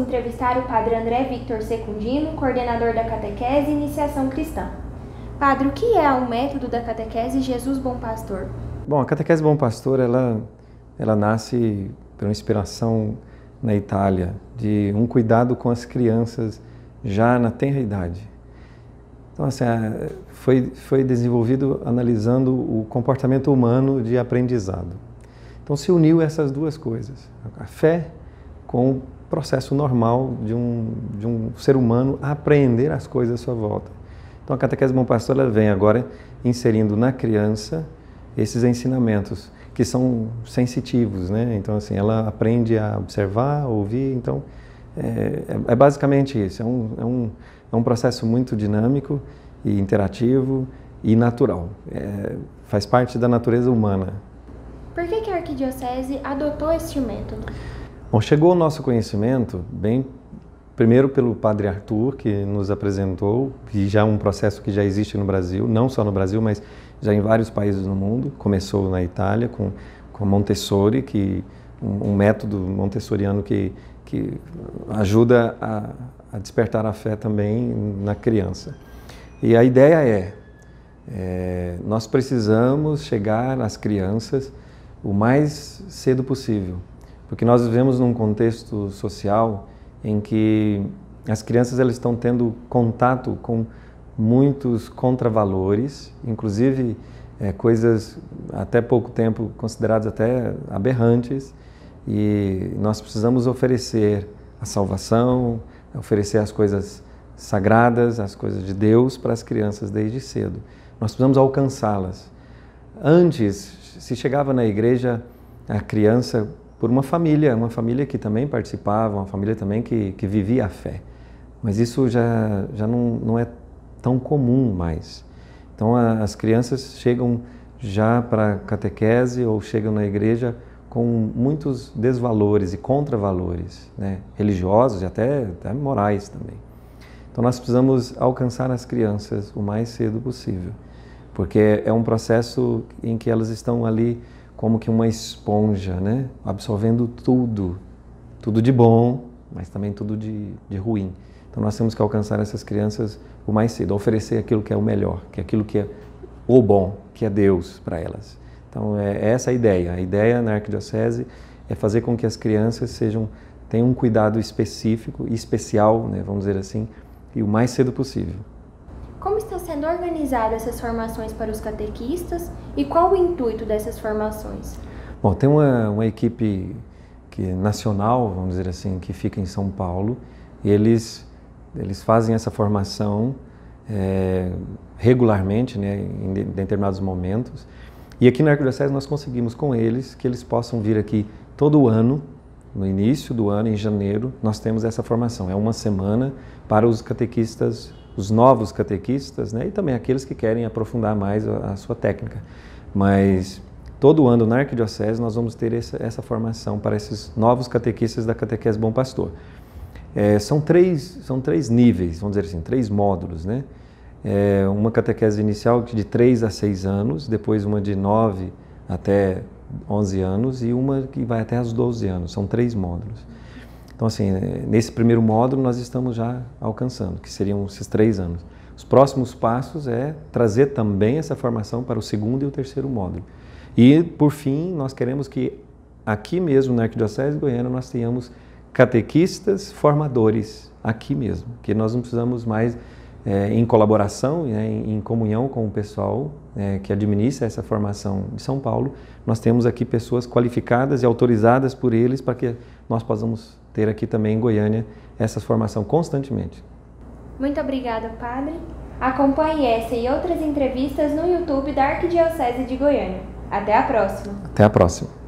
entrevistar o Padre André Victor Secundino, coordenador da Catequese Iniciação Cristã. Padre, o que é o método da Catequese Jesus Bom Pastor? Bom, a Catequese Bom Pastor, ela, ela nasce uma inspiração na Itália, de um cuidado com as crianças já na tenra idade. Então, assim, foi, foi desenvolvido analisando o comportamento humano de aprendizado. Então, se uniu essas duas coisas, a fé com processo normal de um, de um ser humano aprender as coisas à sua volta. Então, a catequese Bom Pastor ela vem agora inserindo na criança esses ensinamentos que são sensitivos, né? Então, assim, ela aprende a observar, ouvir. Então, é, é, é basicamente isso. É um, é, um, é um processo muito dinâmico e interativo e natural. É, faz parte da natureza humana. Por que, que a Arquidiocese adotou este método? Bom, chegou ao nosso conhecimento bem Primeiro pelo Padre Arthur, que nos apresentou, que já é um processo que já existe no Brasil, não só no Brasil, mas já em vários países no mundo. Começou na Itália com, com Montessori, que um, um método montessoriano que, que ajuda a, a, despertar a fé também na criança. E a ideia é, é nós precisamos chegar às crianças o mais cedo possível, porque nós vivemos num contexto social em que as crianças elas estão tendo contato com muitos contravalores, inclusive é, coisas até pouco tempo consideradas até aberrantes, e nós precisamos oferecer a salvação, oferecer as coisas sagradas, as coisas de Deus para as crianças desde cedo. Nós precisamos alcançá-las. Antes, se chegava na igreja a criança por uma família, uma família que também participava, uma família também que, que vivia a fé. Mas isso já, já não, não é tão comum mais. Então a, as crianças chegam já para catequese ou chegam na igreja com muitos desvalores e contravalores, né? religiosos e até, até morais também. Então nós precisamos alcançar as crianças o mais cedo possível, porque é um processo em que elas estão ali como que uma esponja, né? absorvendo tudo, tudo de bom, mas também tudo de, de ruim. Então nós temos que alcançar essas crianças o mais cedo, oferecer aquilo que é o melhor, que é aquilo que é o bom, que é Deus para elas. Então é essa a ideia. A ideia na arquidiocese é fazer com que as crianças sejam tenham um cuidado específico e especial, né, vamos dizer assim, e o mais cedo possível. Como estão sendo organizadas essas formações para os catequistas e qual o intuito dessas formações? Bom, tem uma, uma equipe que nacional, vamos dizer assim, que fica em São Paulo, e eles, eles fazem essa formação é, regularmente, né, em determinados momentos. E aqui na Arquidiocese nós conseguimos com eles que eles possam vir aqui todo ano, no início do ano, em janeiro, nós temos essa formação. É uma semana para os catequistas os novos catequistas né, e também aqueles que querem aprofundar mais a, a sua técnica. Mas todo ano na Arquidiocese nós vamos ter essa, essa formação para esses novos catequistas da Catequese Bom Pastor. É, são, três, são três níveis, vamos dizer assim, três módulos. Né? É, uma catequese inicial de 3 a 6 anos, depois uma de 9 até 11 anos e uma que vai até os 12 anos. São três módulos. Então, assim, nesse primeiro módulo nós estamos já alcançando, que seriam esses três anos. Os próximos passos é trazer também essa formação para o segundo e o terceiro módulo. E, por fim, nós queremos que aqui mesmo na Arquidiocese de Goiânia nós tenhamos catequistas formadores, aqui mesmo, que nós não precisamos mais é, em colaboração, né, em, comunhão com o pessoal é, que administra essa formação de São Paulo, nós temos aqui pessoas qualificadas e autorizadas por eles para que nós possamos ter aqui também em Goiânia essa formação constantemente. Muito obrigada, Padre. Acompanhe essa e outras entrevistas no YouTube da Arquidiocese de Goiânia. Até a próxima. Até a próxima.